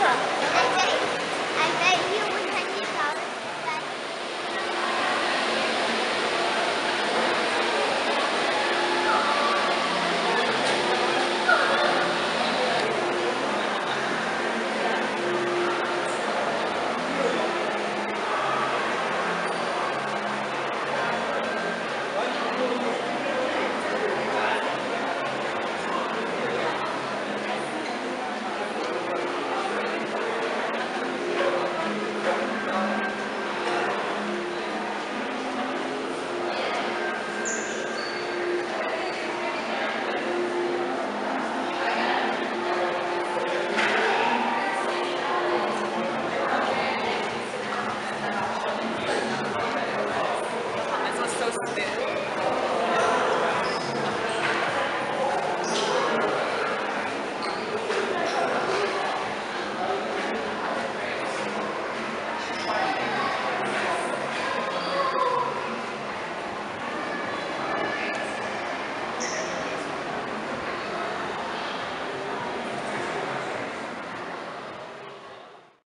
cosa.